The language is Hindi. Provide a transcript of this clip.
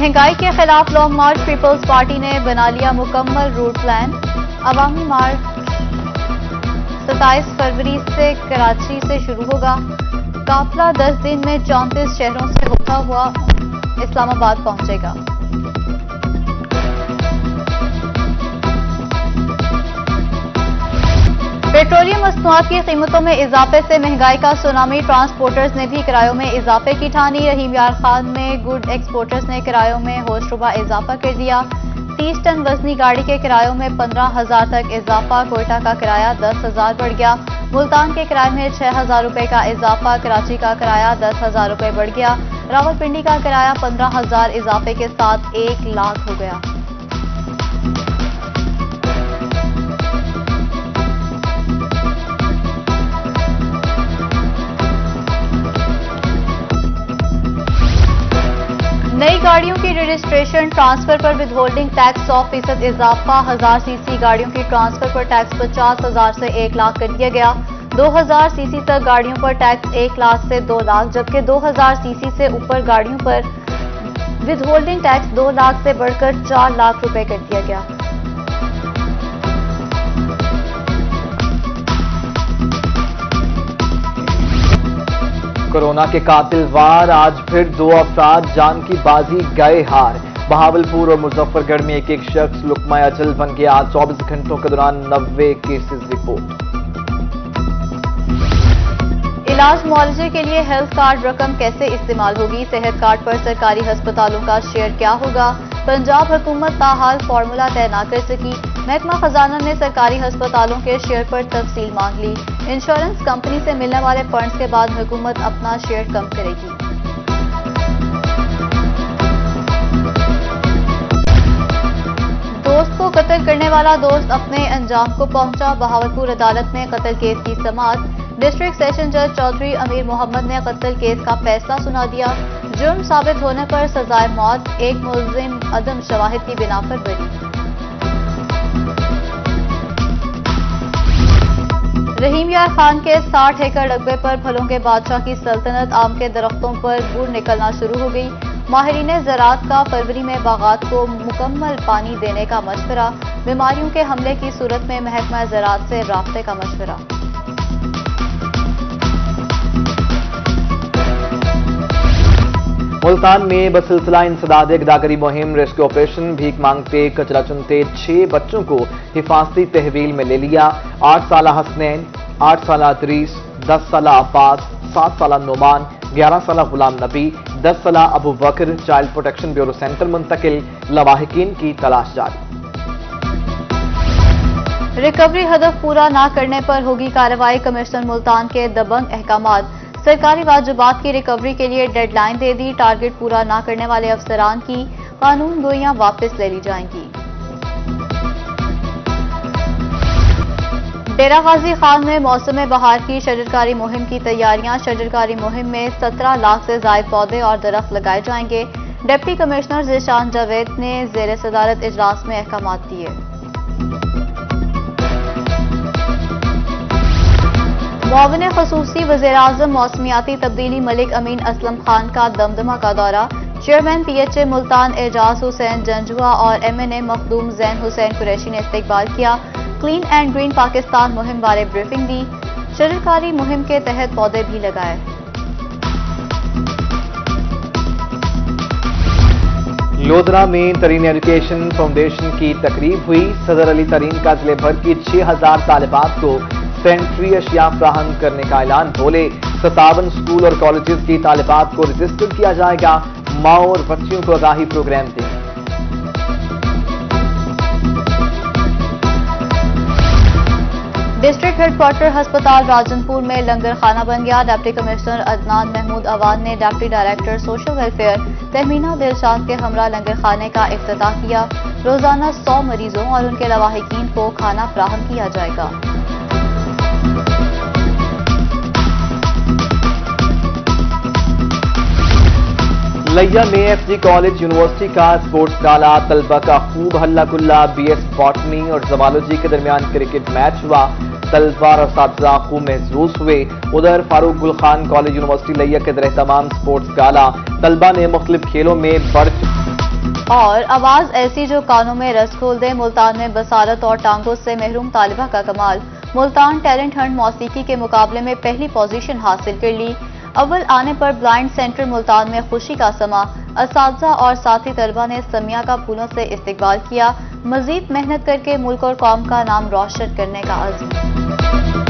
महँगाई के खिलाफ लॉन्ग मार्च पीपल्स पार्टी ने बना लिया मुकम्मल रूट प्लान अवामी मार्च 27 फरवरी से कराची से शुरू होगा। काफिला 10 दिन में चौंतीस शहरों से होता हुआ इस्लामाबाद पहुंचेगा। पेट्रोलियम मसनूआत की कीमतों में इजाफे से महँगाई का सुनामी। ट्रांसपोर्टर्स ने भी किरायों में इजाफे की ठानी। रहीम यार खान में गुड एक्सपोर्टर्स ने किरायों में होशरुबा इजाफा कर दिया। तीस टन वजनी गाड़ी के किरायों में पंद्रह हज़ार तक इजाफा। कोयटा का किराया दस हज़ार बढ़ गया। मुल्तान के किराए में छह हज़ार रुपए का इजाफा। कराची का किराया दस हज़ार रुपए बढ़ गया। रावलपिंडी का किराया पंद्रह हज़ार। इजाफे के साथ एक लाख हो गया। गाड़ियों की रजिस्ट्रेशन ट्रांसफ़र पर विद होल्डिंग टैक्स सौ फ़ीसद इजाफा। हज़ार सीसी गाड़ियों की ट्रांसफ़र पर टैक्स पचास हज़ार से एक लाख कर दिया गया। 2000 सीसी तक गाड़ियों पर टैक्स एक लाख से दो लाख, जबकि 2000 सीसी से ऊपर गाड़ियों पर विद होल्डिंग टैक्स दो लाख से बढ़कर चार लाख रुपए कर दिया गया। कोरोना के कातिल वार, आज फिर दो अफराद जान की बाजी गए हार। बहावलपुर और मुजफ्फरगढ़ में एक एक शख्स लुकमा अजल बन गया। 24 घंटों के दौरान नब्बे केसेस रिपोर्ट। इलाज मुआवजे के लिए हेल्थ कार्ड रकम कैसे इस्तेमाल होगी? सेहत कार्ड पर सरकारी अस्पतालों का शेयर क्या होगा? पंजाब हुकूमत ताहाल फार्मूला तय न कर सकी। महकमा खजाना ने सरकारी अस्पतालों के शेयर पर तफसील मांग ली। इंश्योरेंस कंपनी से मिलने वाले फंड्स के बाद हुकूमत अपना शेयर कम करेगी। दोस्त को कत्ल करने वाला दोस्त अपने अंजाम को पहुँचा। बहावलपुर अदालत में कत्ल केस की समात डिस्ट्रिक्ट सेशन जज चौधरी अमीर मोहम्मद ने कत्ल केस का फैसला सुना दिया। जुर्म साबित होने पर सजाए मौत। एक मुलजिम अदम शवाहिद की बिना पर बरी रहीम यार खान के 60 एकड़ रकबे पर फलों के बादशाह की सल्तनत आम के दरख्तों पर गुड़ निकलना शुरू हो गई। माहरीन ज़रात का फरवरी में बागात को मुकम्मल पानी देने का मशवरा, बीमारियों के हमले की सूरत में महकमा ज़रात से रबते का मशवरा। मुल्तान में बसिलसिला इंसदाद इकदागरी मुहिम, रेस्क्यू ऑपरेशन, भीख मांगते कचरा चुनते छह बच्चों को हिफाजती तहवील में ले लिया। आठ साल हसनैन, आठ साल अदरीस दस साल अब्बास, सात साल नुमान, ग्यारह साल गुलाम नबी, दस साल Abu Bakar, child protection bureau centre मुंतकिल, लवाहिकीन की तलाश जारी। रिकवरी हदफ पूरा न करने पर होगी कार्रवाई, कमिश्नर मुल्तान के दबंग अहकाम सरकारी वाजबात की रिकवरी के लिए डेडलाइन दे दी। टारगेट पूरा न करने वाले अफसरान की कानून गोइयाँ वापस ले ली जाएँगी। डेरा गाजी खान में मौसम बहार की शजरकारी मुहिम की तैयारियाँ। शजरकारी मुहिम में 17 लाख से जायद पौधे और दरख्त लगाए जाएँगे। डिप्टी कमिश्नर जिशान जावेद ने जेर सदारत इजलास में अहकाम दिए। मुआवन खसूसी वज़ीर अजम मौसमियाती तब्दीली मलिक अमीन असलम खान का दमदमा का दौरा। Chairman P H A Multan Ejaz Hussain Janjua और M N A Makhdoom Zain Hussain Qureshi ने इस्तेकबाल किया। क्लीन एंड ग्रीन पाकिस्तान मुहिम बारे ब्रीफिंग दी। शजरकारी मुहिम के तहत पौधे भी लगाए। लोधरा में तरीन एजुकेशन फाउंडेशन की तकरीब हुई। सदर अली तरीन का ज़िले भर की 6000 तालिबात को सेंट्री अशिया फ्राहम करने का ऐलान बोले। सतावन स्कूल और कॉलेजेस की तालिबात को रजिस्टर किया जाएगा। माओ और बच्चियों को आगाही प्रोग्राम देंगे डिस्ट्रिक्ट हेडक्वार्टर अस्पताल राजनपुर में लंगर खाना बन गया। डिप्टी कमिश्नर अदनान महमूद अवान ने deputy director social welfare Tehmina Dilshad के हमरा लंगर खाने का अफ्ताह किया। रोज़ाना सौ मरीजों और उनके लवाहिकीन को खाना फ्राहम किया जाएगा। लैया में एफजी कॉलेज यूनिवर्सिटी का स्पोर्ट्स गाला तलबा का खूब हल्ला गुल्ला। बीएस बॉटनी और जवालोजी के दरमियान क्रिकेट मैच हुआ। तलबा और सातजा खूब महसूस हुए। उधर फारूक गुल खान कॉलेज यूनिवर्सिटी लैया के दर तमाम स्पोर्ट्स गाला तलबा ने मुख्तलिफ़ खेलों में बढ़ और आवाज़ ऐसी जो कानों में रस खोल दे, मुल्तान में बसारत और टांगों से महरूम तालिबा का कमाल। मुल्तान टैलेंट हंड मौसीकी के मुकाबले में पहली पोजीशन हासिल कर ली। अव्वल आने पर ब्लाइंड सेंटर मुल्तान में खुशी का समा। इस और साथी तलबा ने समिया का फूलों से इस्तेबाल किया। मजीद मेहनत करके मुल्क और कौम का नाम रोशन करने का आज़म